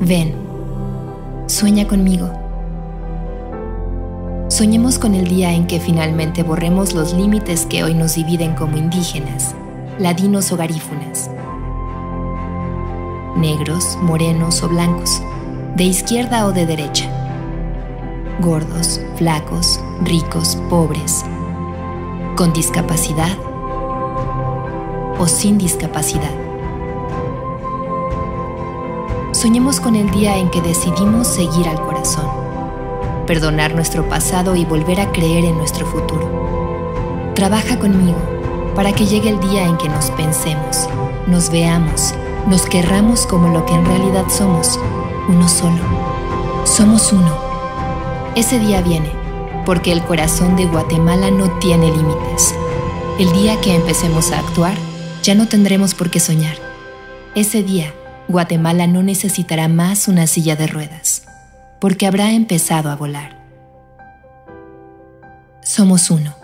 Ven, sueña conmigo. Soñemos con el día en que finalmente borremos los límites que hoy nos dividen como indígenas, ladinos o garífunas, negros, morenos o blancos, de izquierda o de derecha, gordos, flacos, ricos, pobres, con discapacidad o sin discapacidad. Soñemos con el día en que decidimos seguir al corazón, perdonar nuestro pasado y volver a creer en nuestro futuro. Trabaja conmigo para que llegue el día en que nos pensemos, nos veamos, nos querramos como lo que en realidad somos, uno solo. Somos uno. Ese día viene, porque el corazón de Guatemala no tiene límites. El día que empecemos a actuar, ya no tendremos por qué soñar. Ese día Guatemala no necesitará más una silla de ruedas, porque habrá empezado a volar. Somos uno.